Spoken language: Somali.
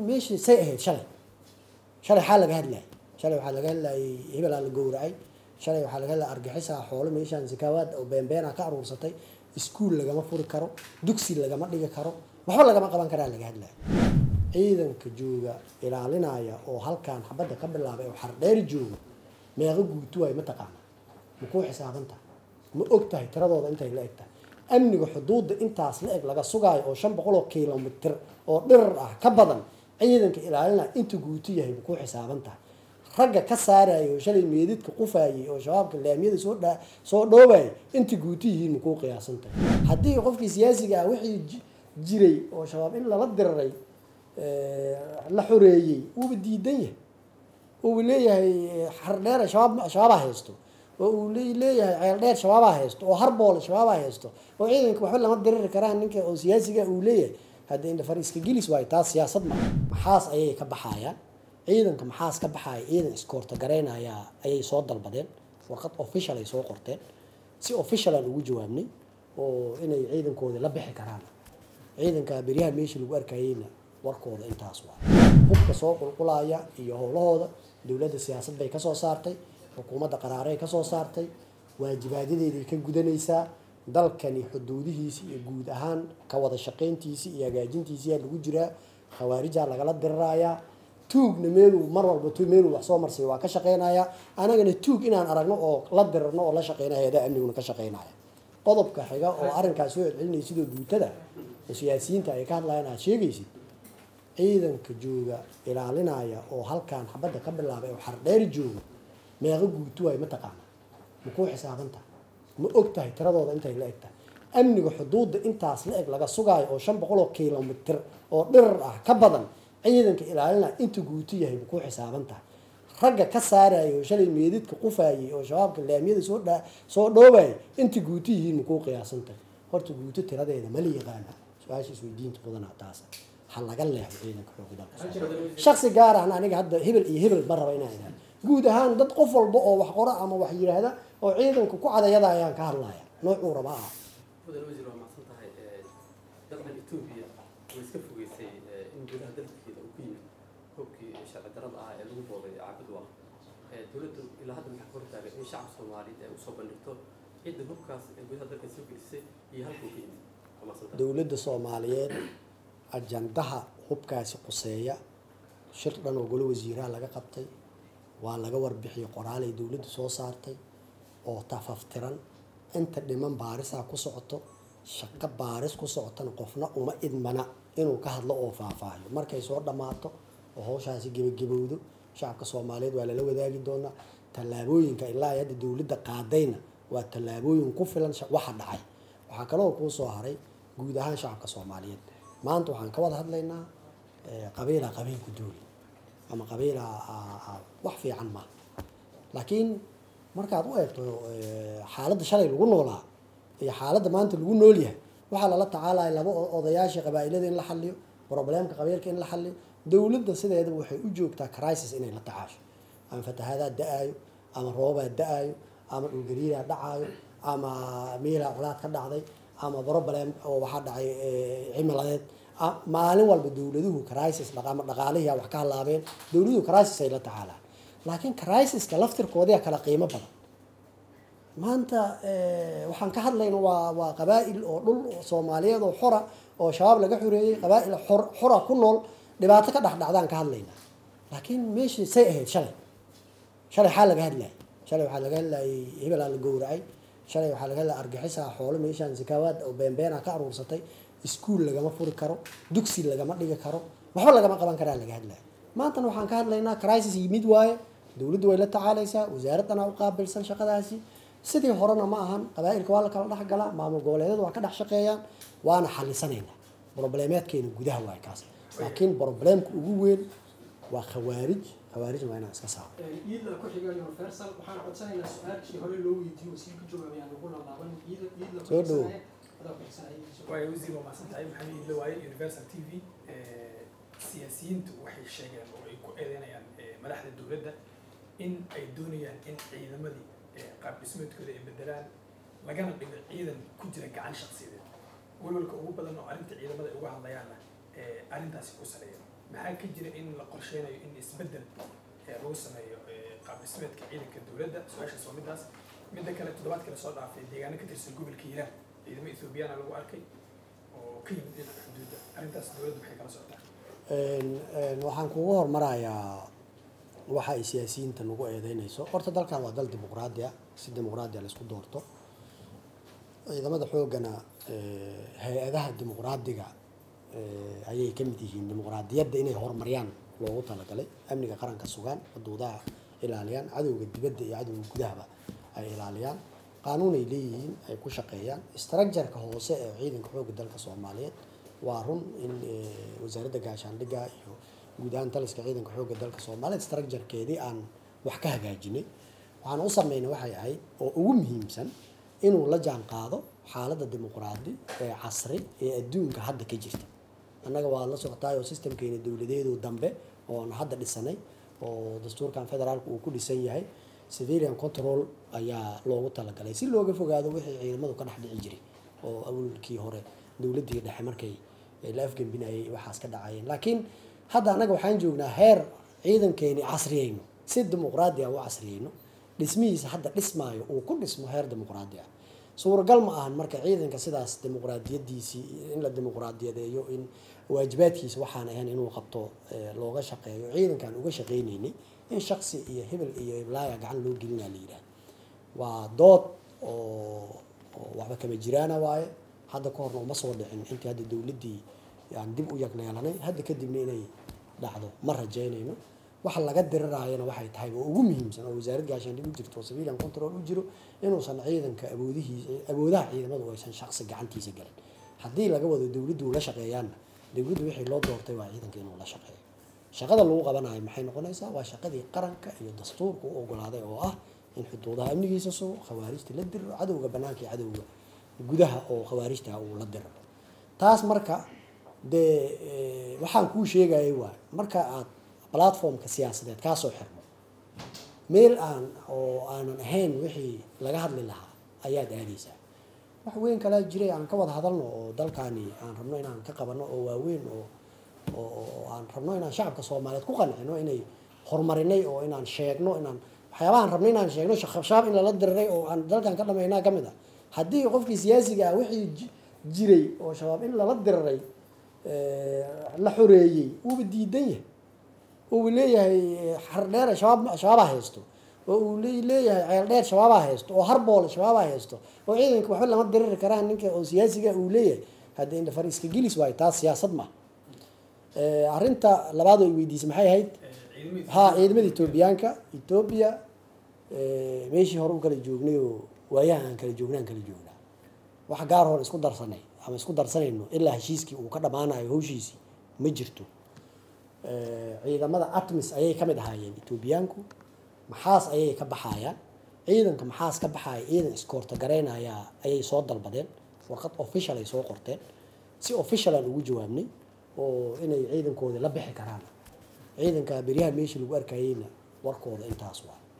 meeshii say ahayd shalay. Shalay xaa laga hadlayay shalay waxaa laga hadlayay hebelaa la gowracay. Shalay waxaa laga hadlaya argixisa xoolo meeshaan sakaawaad oo beenbeena ka aruursatay. Iskuul lagama furi karo. Dugsi lagama dhigi karo. Waxba lagama qaban karaa laga hadlaya ciidanka jooga ilaalinaya oo halkaan xabadda ka bilaabay oo xardheeri jooga meeqa guutuwaay ma taqaana. Ma kuu xisaabanta ma og tahay tiradooda intay la eg tahay? Amniga xuduudda intaas la eg laga sugaayo oo shan boqol oo kilomitr oo dhirar ah ka badan ciidanka ilaalinaya inta guuto yahay kuu xisaaban tahay. Ragga ka saaraya oo shalay meedidka qufayay oo shabaabka laamiyada soo dha soo dhoobayay inta guuto yihiin ma kuu qiyaasan tahay. Haddii qofkii siyaasiga ah wixii jiray oo shabaab in lala diriray la xoreeyey uuba diidan yahay. Uuba leeyahay xardheer shabaab shabaabaa haysto. Oo uu leeyahay ceel dheer shabaabaa haysto oo harboole shabaabaa haysto. Oo ciidanka waxba lama diriri karaan ninka oo siyaasiga uu leeyahay hadda indhafar iska gelis waayo taas siyaasad ma maxaas ayay ka baxayaan ciidanka maxaas ka baxaya? Ciidan iskoorta garaynaya ayay soo dalbadeen. Warqad official ay soo qorteen. Si official aan ugu jawaabnay oo inay ciidankooda la bixi karaan. Ciidanka beryahan meeshii lagu arkayeyna warkooda intaas waa. Hubka soo qulqulaya iyo howlahooda dowladda siyaasad bay ka soo saartay xukuumadda qaraaray ka soo saartay waajibaadyadeyday ka gudanaysaa dalkani xuduudihiisi iyo guud ahaan ka wada shaqayntiisi iyo hagaajintiisiyaa lagu jiraa khawaarijaa lagala dirirayaa tuugna meeluu mar walba t meeluu wax soo marsiya waa ka shaqeynaya anagana tuug inaan aragno oo la dirirno oo la shaqeynaya adaa amniguna ka shaqeynaya qodobka xiga oo arrinkaas soo celcelinaya sidoo guutada oo siyaasiyiinta ay ka hadlayaan aad sheegaysid ciidanka jooga ilaalinaya oo halkaan xabadda ka bilaabay oo xardheeri jooga meeqa guutuwaay ma taqaana ma kuu xisaabanta ma og tahay tiradooda intay la eg tahay amniga xuduudda intaas la eg laga sugaayo oo shan boqol oo kilomitr oo dhirar ah ka badan ciidanka ilaalinaya inta guuto yahay ma kuu xisaaban tahay. Ragga ka saaraya oo shalay meedidka qufayay oo shabaabka laamiyada soo dha soo dhoobayay inta guuto yihiin ma kuu qiyaasan tahay. Horta guuto tiradeeda ma la yaqaana su'aasha isweydiinta badanaa taas ha laga leexdo ciidanka xooga shaksi gaar ahna aniga hadda hebel iyo hebel ma raba inaan idhaha guud ahaan dad qof walba oo wax qora ama wax yidhaahda oo ciidanka ku cadayada ayaan ka hadlaya noocuu raba ah dowladdu ilaa hadda maxaa hortaagay in shacabka soomaaliyeed ay u soo bandhigto cidda hubkaas ee gudaha dalka soo gelisay iyo halkuu ka yimid. Dowladda soomaaliyeed ajandaha hubkaasi quseeya shir dhan oo golo wasiiraha laga qabtay waa laga warbixiyey qoraalay dowladdu soo saartay oo tafaftiran. Inta dhiman baarisaa ku socoto shaqo baaris ku socotana qofna uma idmana inuu ka hadlo oo faahfaahiyo markay soo dhammaato oo hawshaasi gebagabowdo shacabka soomaaliyeed waa lala wadaagi doonaa tallaabooyinka ilaa hadda dowladda qaadayna waa tallaabooyin ku filan waxa dhacay. Waxaa kaloo kuu soo haray guud ahaan shacabka soomaaliyeed. Maanta waxaan ka wada hadlaynaa qabiila qabiilku dooli ama qabiila wax fiican ma. Laakiin markaad u eegto xaaladda shalay lagu noolaa iyo xaaladda maanta lagu nool yahay waxaa lala tacaalaya laba odayaashii qabaa'ilada in la xaliyo probleemka qabiilka in la xaliyo dowladda sideedaba waxay u joogtaa crisis inay la tacaasho. Ama fatahaadaad da'aayo ama roobaad da'aayo ama dhulgariiraa dhacaayo ama meelaa colaad ka dhacday ama problem oo waxaa dhacay cimiladeed maalin walba dowladuhu crisis ama dhaqaalihiia wax ka halaabeen dowladuhu crisis ay la tacaalaan laakiin crisiska laftirkoodia kala qiimo badan. Maanta waxaan ka hadlayna waa waa qabaa'il oo dhul soomaaliyeed oo xora oo shabaab laga xoreeyey qabaa'il xora ku nool dhibaato ka dhex dhacdaan ka hadlaynaa laakiin meeshii say ahayd shalay. Shalay xaa laga hadlayay shalay waxaa laga hadlayay hebelaa la gowracay. Shalay waxaa laga hadlaya argixisa xoolo meeshaan sakaawaad oo beenbeena ka aruursatay. Iskuul lagama furi karo. Dugsi lagama dhigi karo. Waxba lagama qaban karaa laga hadlaya maantana waxaan ka hadlaynaa crisis yimid waaye dowladdu way la tacaalaysaa wasaaraddana u qaabilsan shaqadaasi. Sidii horena ma ahan qabaa'ilka waa la kala dhex galaa maamul goboleedyadu waa ka dhex shaqeeyaan waana xalisanaynaa probleemaadkeena gudaha waay kaas. Laakiin probleemka ugu weyn waa khawaarij khawaarij waa inaan iska saaro. Ciida ku xiga universal waxaan codsanaynaa su'aalkii hore loo weydiiyo wasiirka jawaabayaan lagu laalaaban ciida ciid la Soo dhow. waayo wasiir waa mahadsantahay maxamed idle waaye universal t v siyaasiyiintu waxay sheegeen oo ay ku eedeynayaan madaxda dowladda in ay doonayaan in ciidamadii qaab dhismeedkooda ay bedelaan lagana dhigo ciidan ku jira gacan shaksiyadeed walwalka ugu badan oo arrinta ciidamada ay uga hadlayaanna arrintaasi ku saleeya maxaa ka jira in la qorsheynayo in isbeddel lagu sameeyo ee qaab dhismeedka ciidanka dowladda su'aashaas waa middaas? Midda kale toddobaadkii la soo dhaafay deegaano ka tirsan gobolka hiiraan ciidamo ethoobiyaana lagu arkay oo ka yimid dhinaca xuduudda. Arrintaas dowladdu maxay kala socotaa? Waxaan kugu hormarayaa waxa ay siyaasiyiinta nagu eedeynayso horta dalkan waa dal dimuqraadi ah si dimuqraadi ah la isku doorto. Ciidamada xoogana eh, hay'adaha dimuqraadiga eh, ayay ka mid yihiin dimuqraadiyadda inay horumariyaan loogu talagalay. Amniga qaranka sugaan xuduudaha ilaaliyaan cadowga dibadda iyo cadowga gudahaba ay ilaaliyaan. Qaanuun ay leeyihiin ay ku shaqeeyaan. Structureka hoose ee ciidanka xoogga dalka soomaaliyeed waa run in eh, wasaaradda gaashaandhigga iyo guud ahaan taliska ciidanka xoogga dalka soomaaliyeed structurekeedii aan wax ka hagaajinay waxaan u sameynay waxay ahayd oo ugu muhiimsan inuu la jaan qaado xaaladda dimuqraadi ee casri ee adduunka hadda ka jirta. Annaga waa la socotaayoo systemkeena dowladeedu dambe oon hadda dhisanay oo dastuurkan federaalka uu ku dhisan yahay civilian control ayaa loogu talagalay. Si looga fogaado wixii ciidamadu ka dhex dhici jiray oo awalkii hore dowladdii dhexe markay la afgembinayay waxaas ka dhacayeen. Laakiin hadda annaga waxaan joognaa heer ciidankeeni casriyeyno si dimuqraadi ah u casriyeyno dhismihiisa hadda dhismaayo uu ku dhismo heer dimuqraadi ah suuragal ma ahan marka ciidanka sidaas dimuqraadiyadiisii in la dimuqraadiyadeeyo in waajibaadkiisa waxaan ahayn inuu qabto eh, looga shaqeeyo. Ciidankaan uga shaqeyneynay in shaksi iyo hebel iyo iblaaya gacan loo gelinaa la yidhaah waa dood oo waxba kama jiraana waaye. Hadda ka horna uma soo dhicin. Intii hadda dowladdii aan dib u yagleelanay hadda kadibna inay dhacdo ma rajaynayno. Waxa laga diriraayana waxay tahay oo ugu muhiimsan oo wasaarad gaashaandhig u jirto oo civilian control u jiro inuusan ciidanka awoodihiisa awoodaha ciidamadu aysan shaqsi gacantiisa galin. Haddii laga wado dowladdu ula shaqeeyaanna dowladdu wixii loo doortay waa ciidanka inuu la shaqeeyo. Shaqada lagu qabanayo maxay noqonaysaa? Waa shaqadii qaranka iyo dastuurka u ogolaaday oo ah in xuduudaha amnigiisa sugo khawaarijta la diriro cadowga banaanka iyo cadowga gudaha oo khawaarijta uu la diriro. Taas marka dee eh, waxaan kuu sheegayay waay marka aad platformka siyaasadeed kaa soo xirmo meel aan oo aanan ahayn wixii laga hadli lahaa ayaad aadaysaa. Wax weyn kalaa jiray aan ka wada hadalno oo dalkaani aan rabno inaan ka qabano oo waaweyn oo aan rabno inaan shacabka soomaaliyeed ku qancino inay horumarinay oo inaan sheegno inaan waxyaabahaan rabno inaan sheegno shabaab in lala diriray oo aan dalkan ka dhamaynaa ka mid ah. Haddii qofkii siyaasiga ah wixii ji- jiray oo shabaab in lala diriray la xoreeyey uuba diidan yahay. Uu leeyahay xardheer shabaab haysto. Oo uu le- leeyahay ceeldheer shabaabaa haysto. Oo harbool shabaabaa haysto. Oo ciidanka waxba lama diriri karaan ninka oo siyaasiga uu leeyahay. Hadda indha fariiska gelis waayo taas siyaasad ma arrinta labaad oo ay weydiisay maxay ahayd? Ha ciidamada etoobiyaanka etoobiya meeshii hore u kala joognay oo waayaha aan kala joognay aan kala joognaa. Wax gaar hore isku darsanay ama isku darsanayno ilaa heshiiskii uu ka dhammaanayo hawshiisii ma jirto. Ciidamada atmis ayay ka mid ahaayeen etoobiyaanku maxaas ayay ka baxayaan ciidanka maxaas ka baxaya ciidan iskoorta garaynaya ayay soo dalbadeen warqad official ay soo qorteen. Si official aan ugu jawaabnay oo inay ciidankooda la bixi karaan ciidanka beryaha meeshii lagu arkayeyna warkooda intaas waa